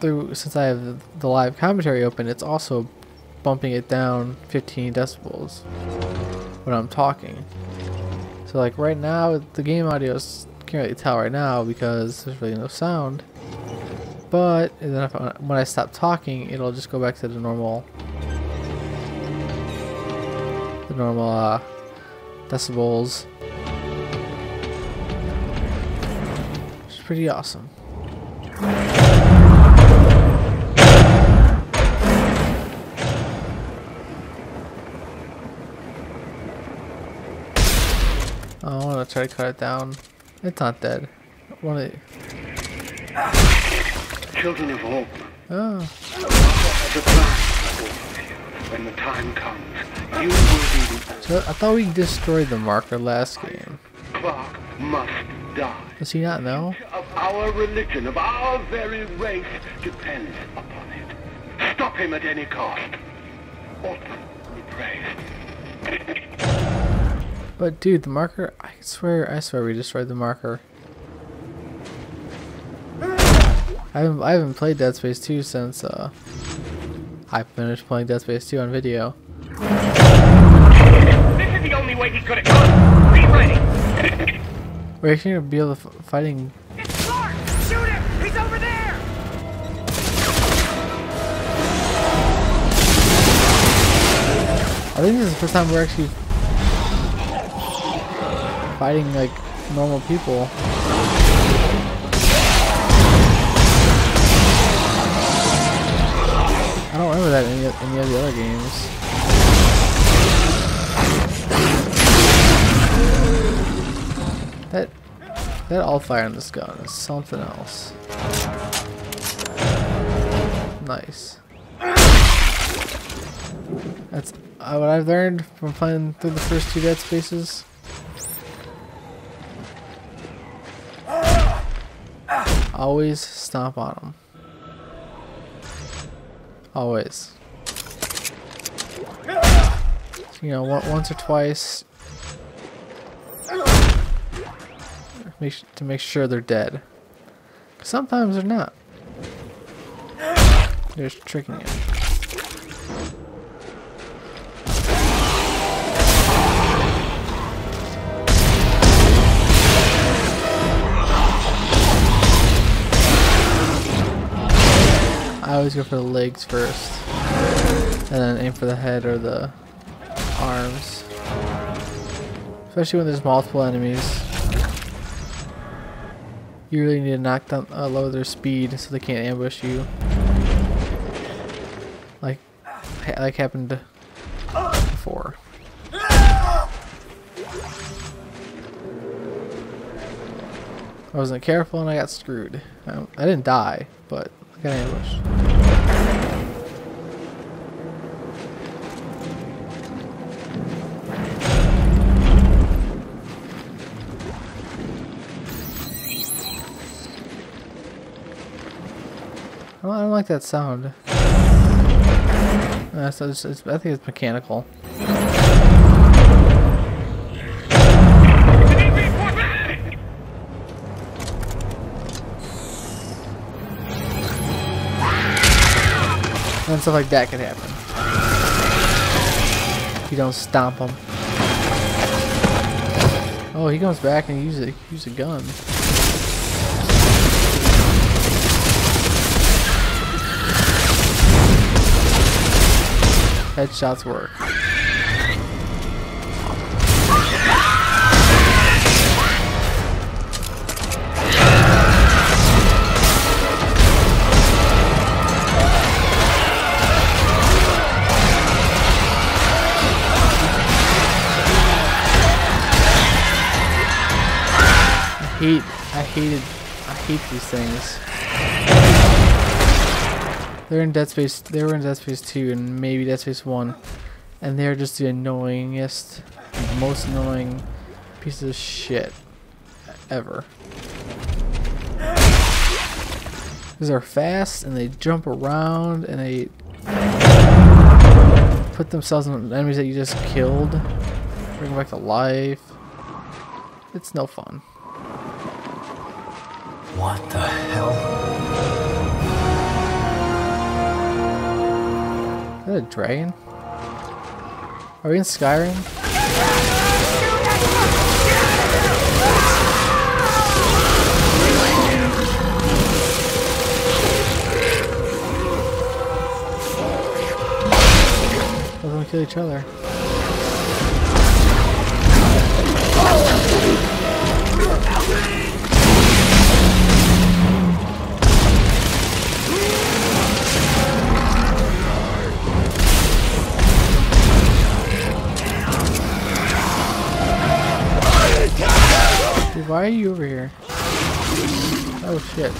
through since I have the live commentary open, it's also bumping it down 15 decibels when I'm talking. So like right now, the game audio is can't really tell right now because there's really no sound. But then when I stop talking, it'll just go back to the normal, the normal uh, decibels. Which is pretty awesome. Try to cut it down. It's not dead. I want to. Children of Hope, Oh, when the time comes, you will be so I thought we destroyed the marker last game. Clarke must die. Does he not know? Of our religion, of our very race, depends upon it. Stop him at any cost. Orton, But dude, the marker. I swear, I swear, we destroyed the marker. I haven't, I haven't played Dead Space 2 since uh, I finished playing Dead Space 2 on video. This is the only way he could have gone. Be ready. We're actually gonna be able to f fighting. It's Clarke! Shoot him! He's over there! I think this is the first time we're actually fighting like normal people. I don't remember that in any, any of the other games. That that all fire in this gun is something else. Nice. That's uh, what I've learned from playing through the first two Dead Spaces. Always stomp on them. Always. You know, once or twice. To make sure they're dead. Sometimes they're not. They're just tricking you. I always go for the legs first, and then aim for the head or the arms. Especially when there's multiple enemies. You really need to knock them, uh, lower their speed so they can't ambush you. Like, ha- like happened before. I wasn't careful and I got screwed. I, I didn't die, but I got ambushed. I don't, like that sound. Uh, so I think it's mechanical. And stuff like that can happen. You don't stomp him. Oh, he comes back and uses a, use a gun. Headshots work. Hate, I hated, I hate these things. They're in Dead Space. They were in Dead Space 2 and maybe Dead Space 1, and they're just the annoyingest, most annoying pieces of shit ever. Because they're fast and they jump around and they put themselves in enemies that you just killed, bring them back to life. It's no fun. What the hell? Is that a dragon? Are we in Skyrim? kill each other. Why are you over here? Oh shit.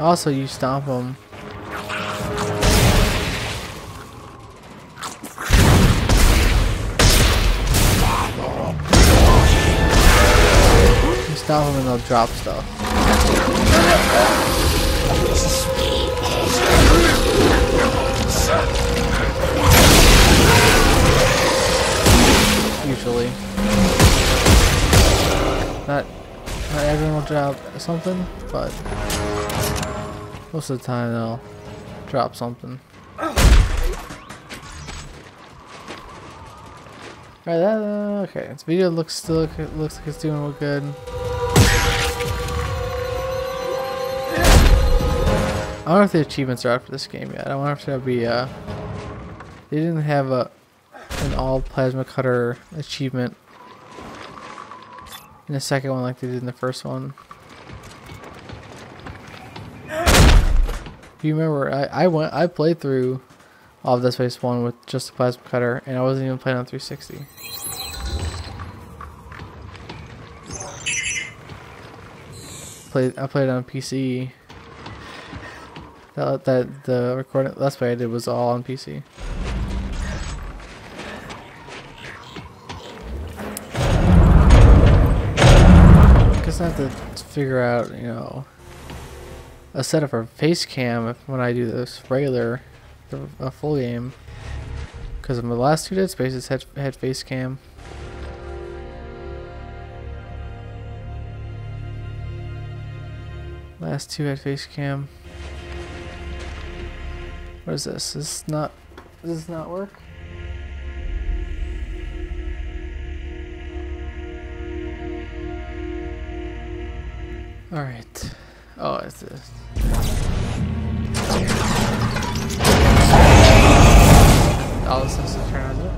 Also, you stomp them. You stomp them and they'll drop stuff. Usually. Not, not everyone will drop something, but most of the time they'll drop something. Alright, that, uh, okay, this video looks still looks like it's doing good. I don't know if the achievements are out for this game yet. I wonder if there'll be uh they didn't have a an all plasma cutter achievement in the second one like they did in the first one. If you remember, I, I went I played through all of Dead Space 1 with just a plasma cutter and I wasn't even playing on 360. Played I played on PC. That, that the recording that's what I did was all on PC. Guess I have to figure out, you know, a setup for face cam when I do this regular, the, a full game. Because my last two Dead Spaces had had face cam. Last two had face cam. What is this? Is this not does this not work? Alright. Oh, it's this. Oh, this is to turn on it.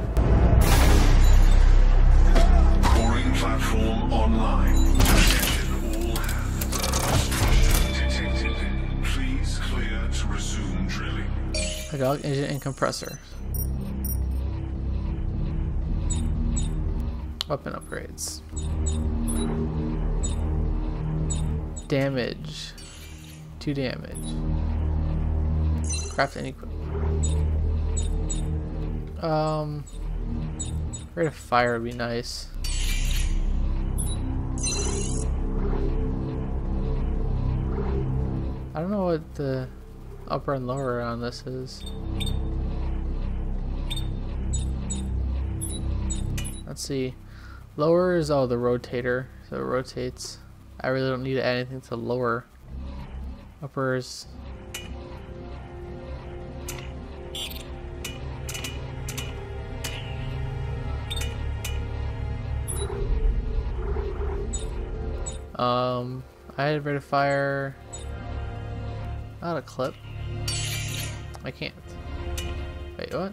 Boring platform online. Hydraulic engine and compressor. Weapon upgrades. Damage. Two damage. Craft equip. Um. Rate of fire would be nice. I don't know what the upper and lower on this is. Let's see. Lower is oh the rotator, so it rotates. I really don't need to add anything to lower. Upper is Um, I had rate of fire. Not a clip. I can't. Wait, what?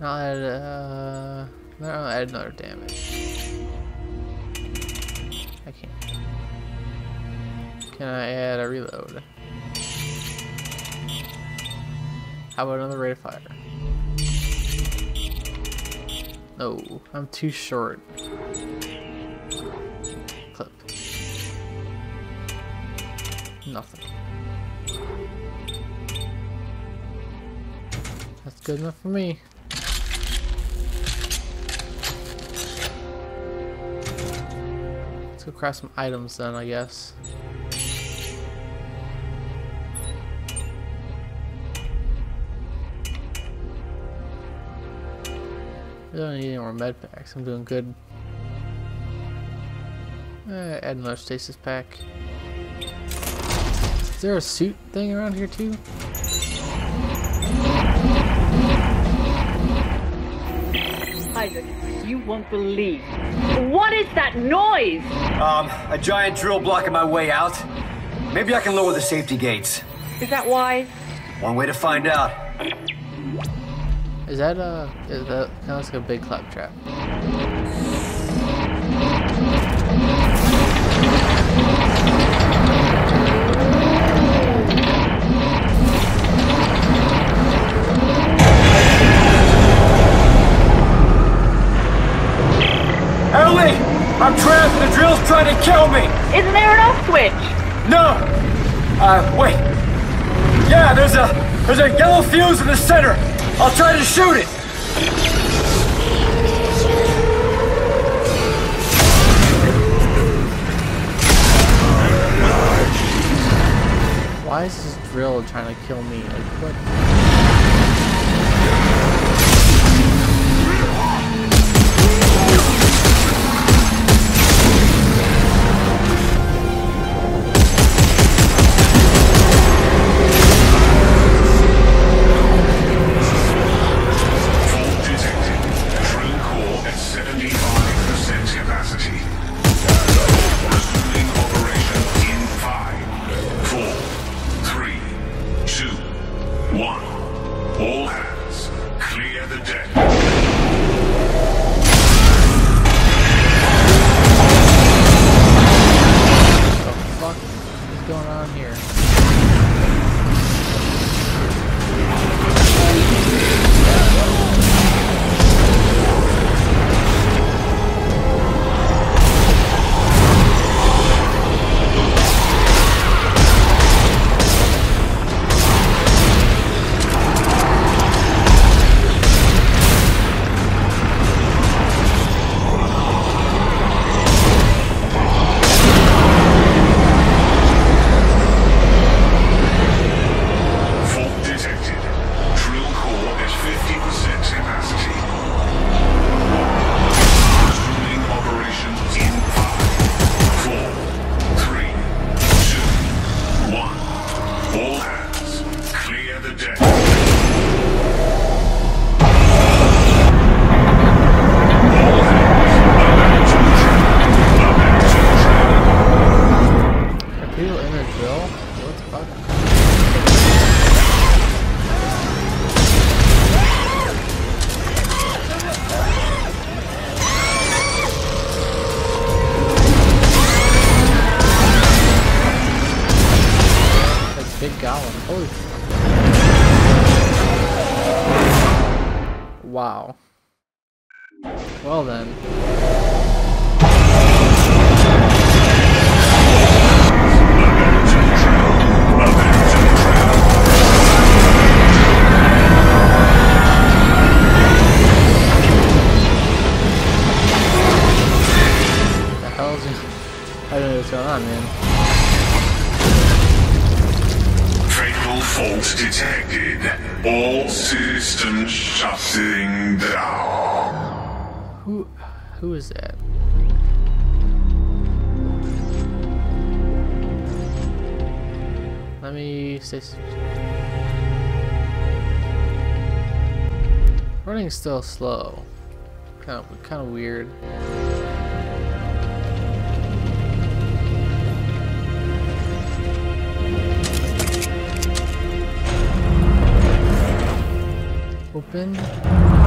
I'll add, uh, I'll add another damage. I can't. Can I add a reload? How about another rate of fire? No, I'm too short. That's good enough for me. Let's go craft some items then, I guess. I don't need any more med packs. I'm doing good. Eh, add another stasis pack. Is there a suit thing around here too? Isaac, you won't believe. What is that noise? Um, a giant drill blocking my way out. Maybe I can lower the safety gates. Is that why? One way to find out. Is that a? Is that kind of like a big claptrap? Trying to kill me! Isn't there an off switch? No! Uh, wait. Yeah, there's a there's a yellow fuse in the center. I'll try to shoot it. Why is this drill trying to kill me? Like what? What the fuck? Big golem. Holy. Wow. Well then. Who is that? Let me say Running still slow. Kind of kind of weird. Open.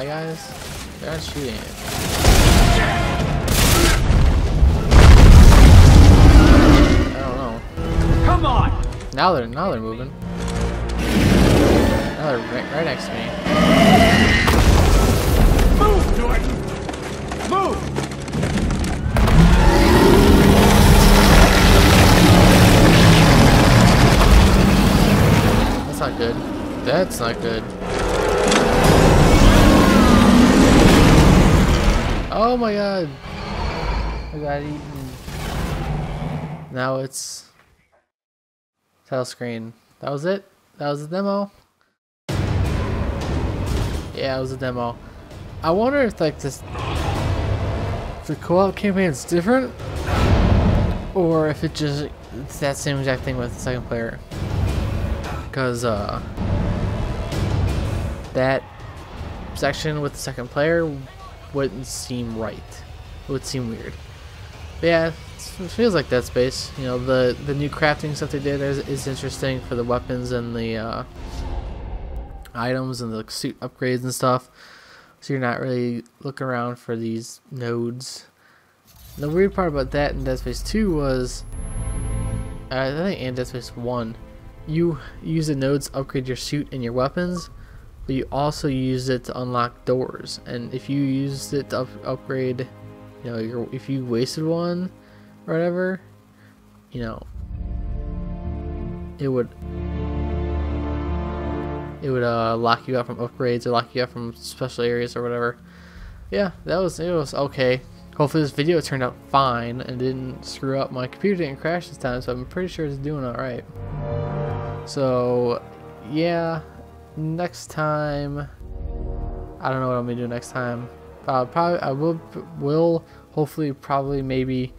my guys? They aren't shooting I don't know. Come on! Now they're now they're moving. Now they're right, right next to me. Move, Jordan! Move! That's not good. That's not good. My god. I got eaten. Now it's title screen. That was it? That was the demo? Yeah, it was a demo. I wonder if like this the co-op campaign is different or if it just it's that same exact thing with the second player. Because uh that section with the second player wouldn't seem right. It would seem weird. But yeah, it feels like Dead Space. You know, the the new crafting stuff they did is, is interesting for the weapons and the uh, items and the suit upgrades and stuff. So you're not really looking around for these nodes. The weird part about that in Dead Space 2 was, uh, I think in Dead Space 1, you use the nodes upgrade your suit and your weapons, but you also use it to unlock doors. And if you used it to up upgrade, you know, your, if you wasted one or whatever, you know, it would it would uh, lock you out from upgrades or lock you out from special areas or whatever. Yeah, that was it was okay. Hopefully this video turned out fine and didn't screw up. My computer didn't crash this time, so I'm pretty sure it's doing alright. So, yeah, next time, I don't know what I'm gonna do next time. Uh, probably I will will hopefully probably maybe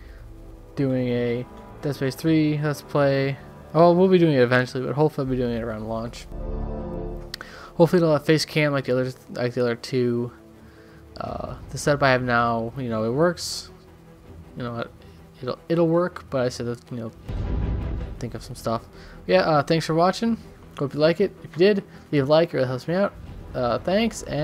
doing a Dead Space 3 Let's Play. Oh, we'll be doing it eventually, but hopefully I'll be doing it around launch. Hopefully it'll have face cam like the other like the other two. Uh, the setup I have now, you know, it works. You know, it'll it'll work, but I said that you know, think of some stuff. Yeah, uh, thanks for watching. Hope you like it. If you did, leave a like it helps me out. Uh, thanks and.